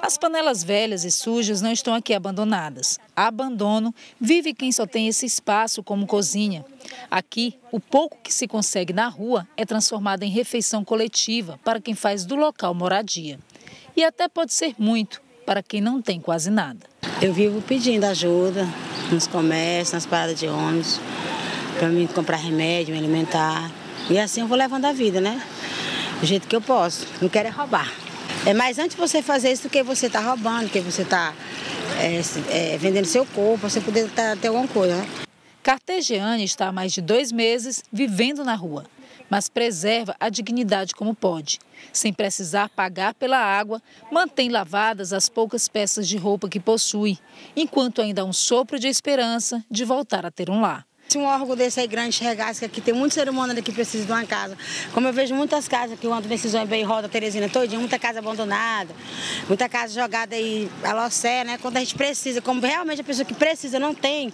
As panelas velhas e sujas não estão aqui abandonadas. Abandono vive quem só tem esse espaço como cozinha. Aqui, o pouco que se consegue na rua é transformado em refeição coletiva para quem faz do local moradia. E até pode ser muito para quem não tem quase nada. Eu vivo pedindo ajuda nos comércios, nas paradas de ônibus, para mim comprar remédio, me alimentar. E assim eu vou levando a vida, né? Do jeito que eu posso. Não quero é roubar. É mais antes você fazer isso do que você está roubando, que você está é, é, vendendo seu corpo, você poder tá, ter alguma coisa. Né? Cartegiane está há mais de dois meses vivendo na rua, mas preserva a dignidade como pode. Sem precisar pagar pela água, mantém lavadas as poucas peças de roupa que possui, enquanto ainda há um sopro de esperança de voltar a ter um lar. Se um órgão desse aí grande chegasse, que aqui tem muito ser humano que precisa de uma casa. Como eu vejo muitas casas que o nesses bem roda Teresina todinha, muita casa abandonada, muita casa jogada aí a locé, né? Quando a gente precisa, como realmente a pessoa que precisa não tem,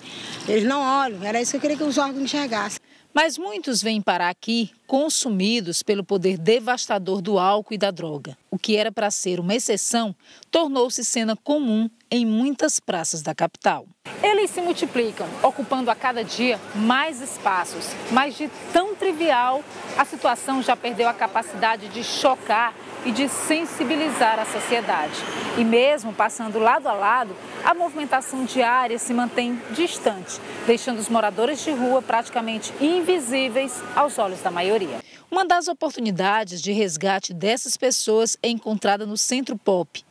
eles não olham. Era isso que eu queria que os órgãos enxergassem. Mas muitos vêm parar aqui consumidos pelo poder devastador do álcool e da droga. O que era para ser uma exceção tornou-se cena comum em muitas praças da capital. Eles se multiplicam, ocupando a cada dia mais espaços. Mas de tão trivial, a situação já perdeu a capacidade de chocar e de sensibilizar a sociedade. E mesmo passando lado a lado, a movimentação diária se mantém distante, deixando os moradores de rua praticamente invisíveis aos olhos da maioria. Uma das oportunidades de resgate dessas pessoas é encontrada no Centro Pop,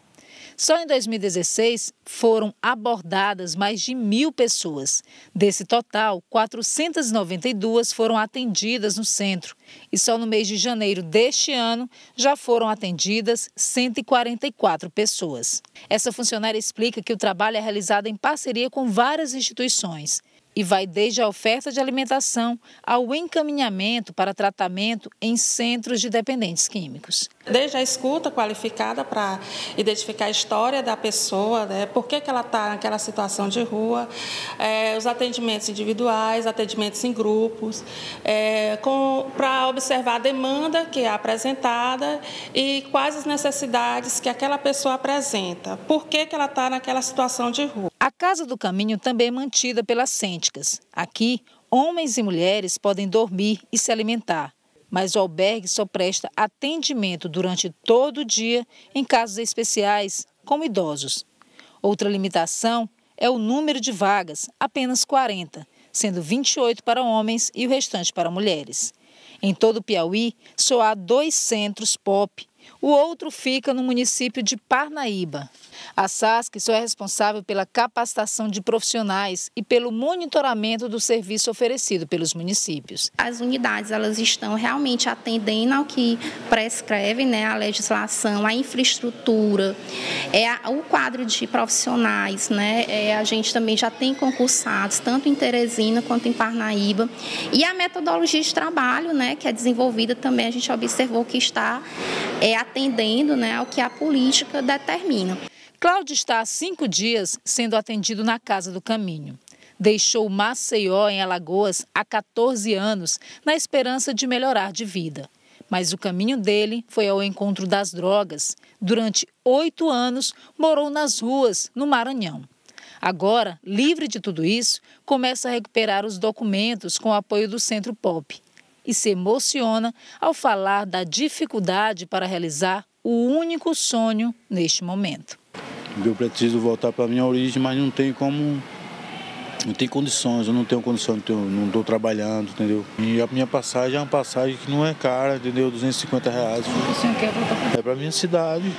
só em 2016 foram abordadas mais de mil pessoas. Desse total, 492 foram atendidas no centro. E só no mês de janeiro deste ano já foram atendidas 144 pessoas. Essa funcionária explica que o trabalho é realizado em parceria com várias instituições e vai desde a oferta de alimentação ao encaminhamento para tratamento em centros de dependentes químicos. Desde a escuta qualificada para identificar a história da pessoa, né, por que, que ela está naquela situação de rua, é, os atendimentos individuais, atendimentos em grupos, é, para observar a demanda que é apresentada e quais as necessidades que aquela pessoa apresenta, por que, que ela está naquela situação de rua. A Casa do Caminho também é mantida pelas Cênticas. Aqui, homens e mulheres podem dormir e se alimentar, mas o albergue só presta atendimento durante todo o dia em casos especiais, como idosos. Outra limitação é o número de vagas, apenas 40, sendo 28 para homens e o restante para mulheres. Em todo o Piauí, só há dois centros POP. O outro fica no município de Parnaíba. A SASC só é responsável pela capacitação de profissionais e pelo monitoramento do serviço oferecido pelos municípios. As unidades elas estão realmente atendendo ao que prescreve né, a legislação, a infraestrutura, é a, o quadro de profissionais. Né, é, a gente também já tem concursados, tanto em Teresina quanto em Parnaíba. E a metodologia de trabalho, né, que é desenvolvida também, a gente observou que está é, atendendo né, ao que a política determina. Cláudio está há cinco dias sendo atendido na Casa do Caminho. Deixou Maceió, em Alagoas, há 14 anos, na esperança de melhorar de vida. Mas o caminho dele foi ao encontro das drogas. Durante oito anos, morou nas ruas, no Maranhão. Agora, livre de tudo isso, começa a recuperar os documentos com o apoio do Centro Pop. E se emociona ao falar da dificuldade para realizar o único sonho neste momento. Eu preciso voltar para a minha origem, mas não tem como. Não tem condições, eu não tenho condições, não estou trabalhando, entendeu? E a minha passagem é uma passagem que não é cara, entendeu? 250 reais. O senhor quer voltar para É para minha cidade.